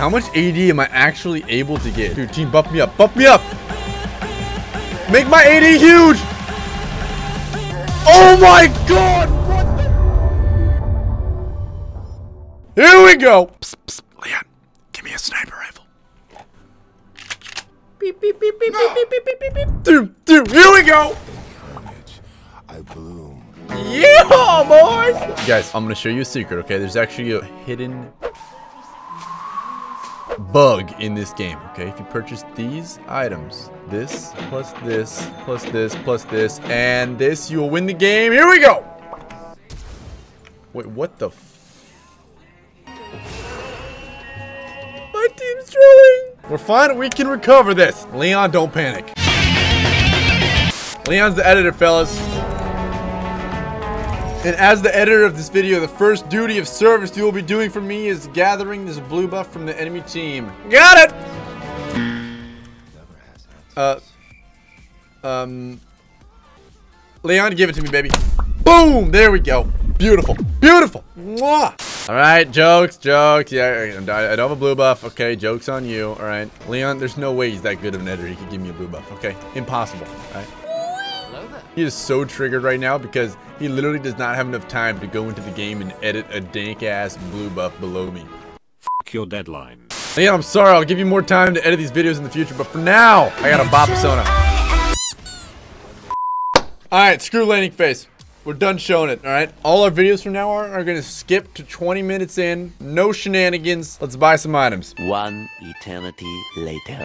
How much AD am I actually able to get? Dude, team, buff me up. Buff me up! Make my AD huge! Oh my god! What the? Here we go! Psst, psst, Leon, give me a sniper rifle. Beep, beep, beep, beep, no. beep, beep, beep, beep, beep, beep. Dude, dude, here we go! I bloom. Yeah, boys! Guys, I'm gonna show you a secret, okay? There's actually a hidden bug in this game, okay? If you purchase these items, this, plus this, plus this, plus this, and this, you'll win the game. Here we go! Wait, what the My team's drawing! We're fine, we can recover this. Leon, don't panic. Leon's the editor, fellas. And as the editor of this video, the first duty of service you will be doing for me is gathering this blue buff from the enemy team. Got it! Uh, um, Leon, give it to me, baby. Boom! There we go. Beautiful. Beautiful. Mwah! All right, jokes, jokes. Yeah, I don't have a blue buff. Okay, jokes on you. All right. Leon, there's no way he's that good of an editor. He could give me a blue buff. Okay, impossible. All right. He is so triggered right now because he literally does not have enough time to go into the game and edit a dank ass blue buff below me. F your deadline. Leon, I'm sorry. I'll give you more time to edit these videos in the future, but for now, I got a bop persona. Alright, screw laning phase. We're done showing it, alright? All our videos from now on are gonna skip to 20 minutes in. No shenanigans. Let's buy some items. One eternity later.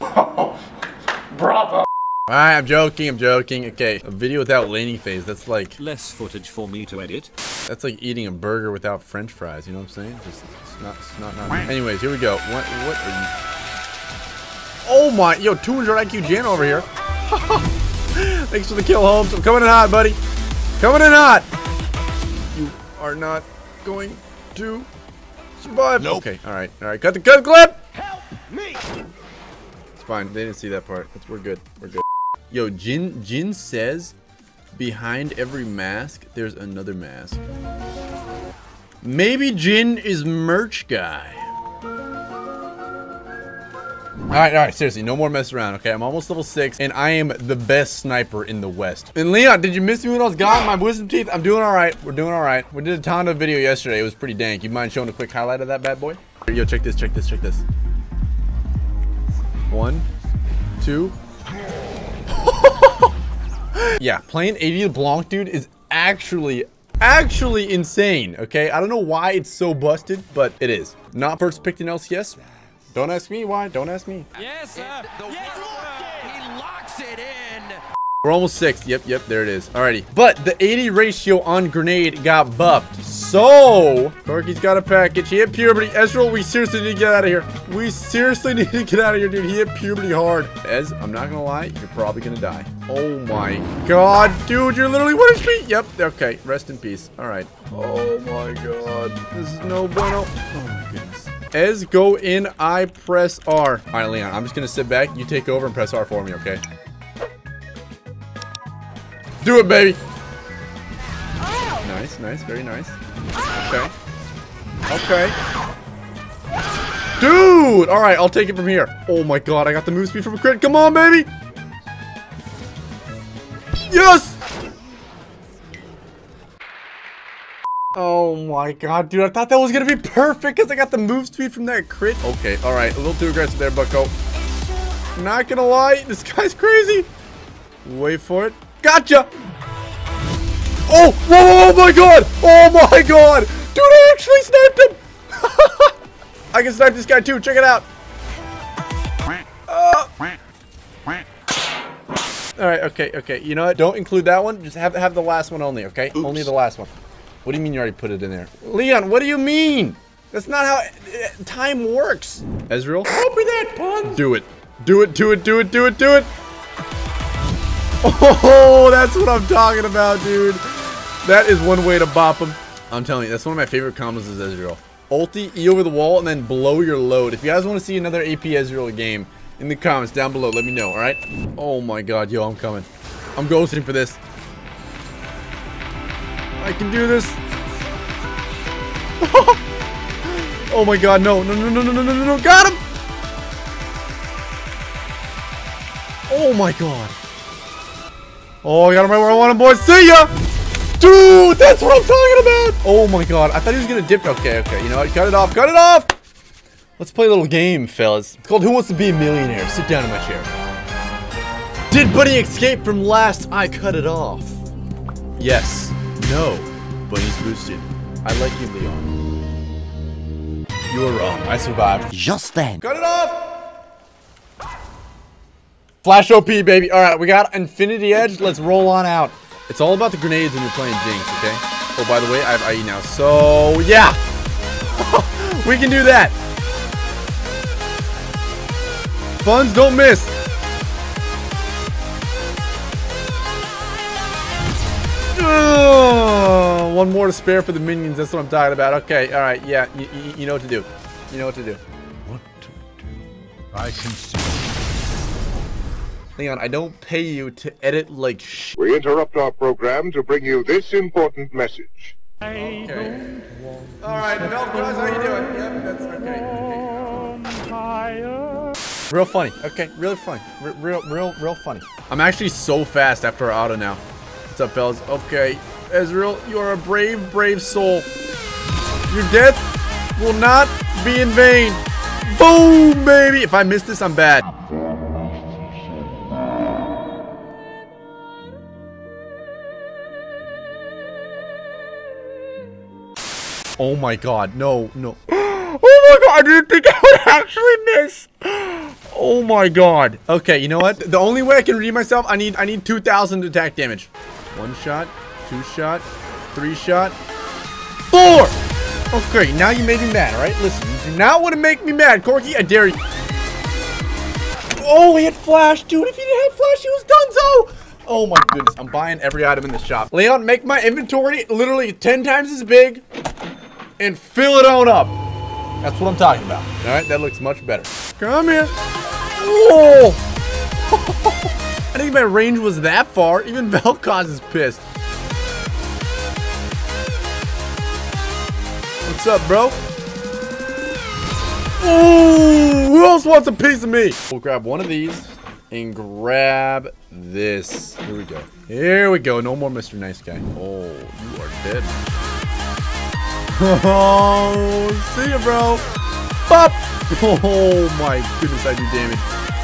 Alright, I'm joking, I'm joking. Okay, a video without laning phase, that's like Less footage for me to edit. that's like eating a burger without french fries, you know what I'm saying? Just it's not it's not not Anyways, here we go. What what are you Oh my yo, 200 IQ Jan over here. Thanks for the kill, Holmes. I'm coming in hot, buddy. Coming in hot. You are not going to survive. Nope. Okay, alright, alright. Cut the cut the clip! Help me! It's fine. They didn't see that part. It's, we're good. We're good. Yo, Jin Jin says behind every mask there's another mask. Maybe Jin is merch guy. Alright, alright, seriously, no more mess around, okay? I'm almost level 6, and I am the best sniper in the West. And Leon, did you miss me when I was gone? My wisdom teeth? I'm doing alright. We're doing alright. We did a Tonda video yesterday. It was pretty dank. You mind showing a quick highlight of that bad boy? Yo, check this, check this, check this. One, two. yeah, playing 80 LeBlanc, dude, is actually, actually insane, okay? I don't know why it's so busted, but it is. Not first picked in LCS. Don't ask me why. Don't ask me. Yes, sir. Yes, sir. He locks it in. We're almost six. Yep, yep, there it is. Alrighty. But the 80 ratio on grenade got buffed. So, Corky's got a package. He hit puberty. Ezreal, we seriously need to get out of here. We seriously need to get out of here, dude. He hit puberty hard. Ez, I'm not gonna lie, you're probably gonna die. Oh my god, dude, you're literally one HP. Yep, okay, rest in peace. Alright. Oh my god. This is no bueno. Oh my goodness. Ez, go in, I press R. Alright, Leon, I'm just gonna sit back. You take over and press R for me, okay? Do it, baby. Nice, nice, very nice. Okay. Okay. Dude! Alright, I'll take it from here. Oh my god, I got the move speed from a crit. Come on, baby! Yes! Oh my god, dude. I thought that was gonna be perfect because I got the move speed from that crit. Okay, alright. A little too aggressive there, bucko. Not gonna lie, this guy's crazy. Wait for it. Gotcha! Oh, whoa, oh my god! Oh my god! Dude, I actually sniped him! I can snipe this guy too, check it out! Uh. Alright, okay, okay. You know what? Don't include that one. Just have have the last one only, okay? Oops. Only the last one. What do you mean you already put it in there? Leon, what do you mean? That's not how uh, time works. Ezreal? Copy that, pun! Do it. Do it, do it, do it, do it, do it! Oh, that's what I'm talking about, dude. That is one way to bop him. I'm telling you, that's one of my favorite combos is Ezreal. Ulti, E over the wall, and then blow your load. If you guys want to see another AP Ezreal game, in the comments down below, let me know, alright? Oh my god, yo, I'm coming. I'm ghosting for this. I can do this. Oh my god, no, no, no, no, no, no, no, no, no, got him! Oh my god. Oh, I got him right where I want him, boys. See ya! Dude, that's what I'm talking about! Oh my god, I thought he was gonna dip. Okay, okay, you know what? Cut it off, cut it off! Let's play a little game, fellas. It's called Who Wants to Be a Millionaire? Sit down in my chair. Did Bunny escape from last I cut it off? Yes. No. Bunny's boosted. I like you, Leon. You were wrong. I survived. Just then. Cut it off! Flash OP, baby. All right, we got Infinity Edge. Let's roll on out. It's all about the grenades when you're playing Jinx, okay? Oh, by the way, I have IE now. So, yeah. we can do that. Funds don't miss. Ugh, one more to spare for the minions. That's what I'm talking about. Okay, all right. Yeah, you know what to do. You know what to do. What to do? I can see. Leon, I don't pay you to edit like sh. We interrupt our program to bring you this important message. Okay. All right, Vel'Koz, how you doing? Yep, that's okay. okay. Real funny. Okay, really funny. R real, real, real funny. I'm actually so fast after our auto now. What's up, fellas? Okay, Ezreal, you are a brave, brave soul. Your death will not be in vain. Boom, baby. If I miss this, I'm bad. Oh my god, no, no. Oh my god, I didn't think I would actually miss. Oh my god. Okay, you know what? The only way I can redeem myself, I need I need 2,000 attack damage. One shot, two shot, three shot, four! Okay, now you made me mad, alright? Listen, you do not want to make me mad, Corky. I dare you. Oh, he had flash, dude. If he didn't have flash, he was done so. Oh my goodness, I'm buying every item in the shop. Leon, make my inventory literally 10 times as big and fill it on up. That's what I'm talking about. All right, that looks much better. Come here. Whoa! I didn't think my range was that far. Even Vel'Koz is pissed. What's up, bro? Ooh, who else wants a piece of me? We'll grab one of these and grab this. Here we go. Here we go. No more Mr. Nice Guy. Oh, you are dead. Oh, see ya, bro. Pop. Oh my goodness, I do damage.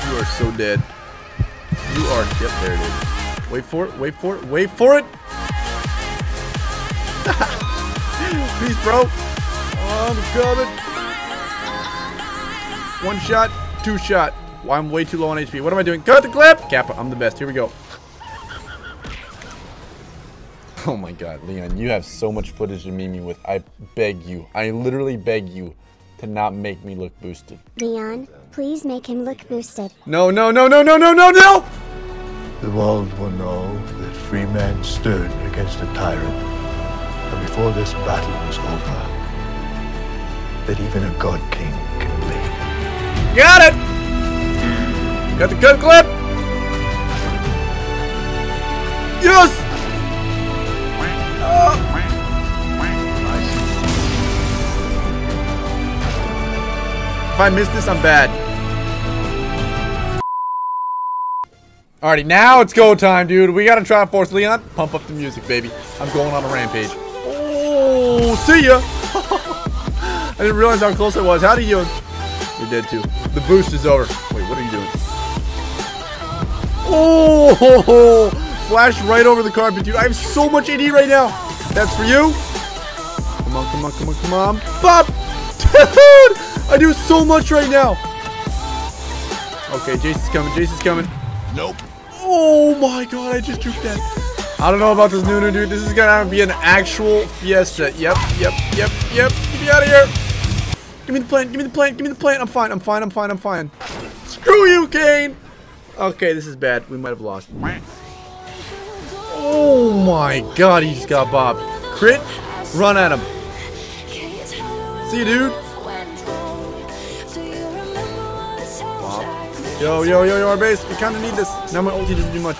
You are so dead. You are. Yep, there it is. Wait for it. Wait for it. Wait for it. Peace, bro. I'm coming. One shot, two shot. Well, I'm way too low on HP. What am I doing? Cut the clip. Kappa, I'm the best. Here we go. Oh my god, Leon, you have so much footage of me with. I beg you. I literally beg you to not make me look boosted. Leon, please make him look boosted. No, no, no, no, no, no, no, no! The world will know that free men stood against a tyrant. And before this battle was over, that even a god king can bleed. Got it! Got the cut clip! Yes! If I miss this, I'm bad. Alrighty, now it's go time, dude. We gotta try to force Leon. Pump up the music, baby. I'm going on a rampage. Oh, see ya! I didn't realize how close I was. How do you? You're dead too. The boost is over. Wait, what are you doing? Oh, flash right over the carpet, dude. I have so much AD right now. That's for you. Come on, come on, come on, come on. Bop! Dude! I do so much right now. Okay, Jason's coming. Jason's coming. Nope. Oh my god, I just juked that. I don't know about this Nunu, dude. This is gonna be an actual fiesta. Yep, yep, yep, yep. Get me out of here. Give me the plant, give me the plant, give me the plant. I'm fine, I'm fine, I'm fine, I'm fine. Screw you, Kayn. Okay, this is bad. We might have lost. Oh my god, he just got bobbed. Crit, run at him. See you, dude. Yo, yo, yo, yo, our base. We kind of need this. Now my ulti doesn't do much.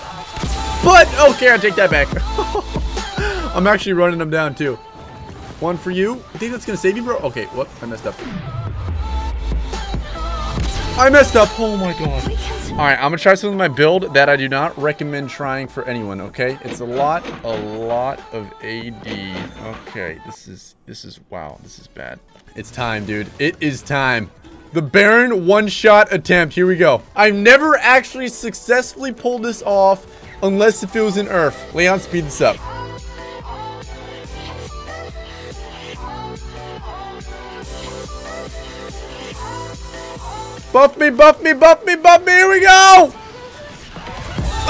But, okay, I take that back. I'm actually running them down, too. One for you. You think that's gonna save you, bro? Okay, whoop, I messed up. I messed up. Oh my god. All right, I'm gonna try something with my build that I do not recommend trying for anyone. Okay, it's a lot, a lot of AD. Okay, this is this is wow, this is bad. It's time, dude. It is time. The Baron one-shot attempt. Here we go. I've never actually successfully pulled this off unless if it was an URF. Leon, speed this up. Buff me, buff me, buff me, buff me. Here we go.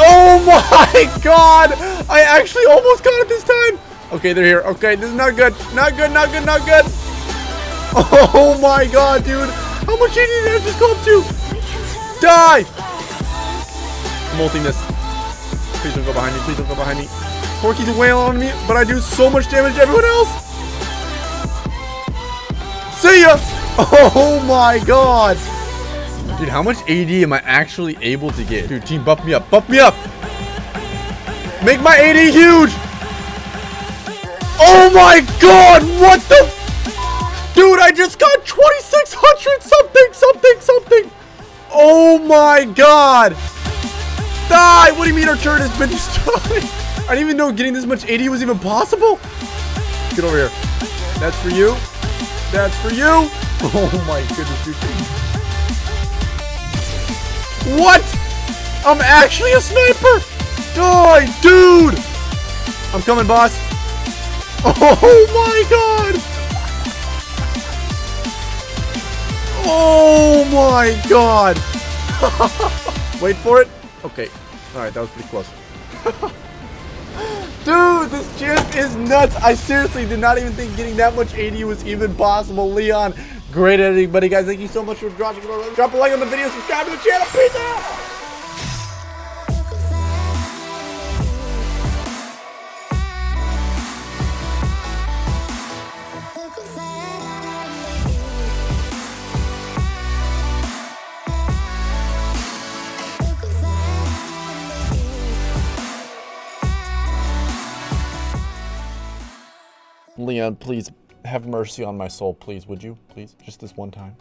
Oh my god. I actually almost got it this time. Okay, they're here. Okay, this is not good. Not good, not good, not good. Oh my god, dude. How much did I just go up to? Die. I'm ulting this. Please don't go behind me. Please don't go behind me. Corky's a whale on me, but I do so much damage to everyone else. See ya. Oh my god. Dude, how much AD am I actually able to get? Dude, team, buff me up. Buff me up. Make my AD huge. Oh my god, what the? Dude, I just got 2,600 something, something, something. Oh my god. Die. What do you mean our turret has been destroyed? I didn't even know getting this much AD was even possible. Get over here. That's for you. That's for you. Oh my goodness, dude. What? I'm actually a sniper! Die, dude! I'm coming, boss. Oh my god! Oh my god! Wait for it. Okay. Alright, that was pretty close. Dude, this gym is nuts. I seriously did not even think getting that much AD was even possible. Leon, great editing, buddy. Guys, thank you so much for watching. Drop a like on the video, subscribe to the channel. Peace out! Leon, please have mercy on my soul, please, would you? Please, just this one time.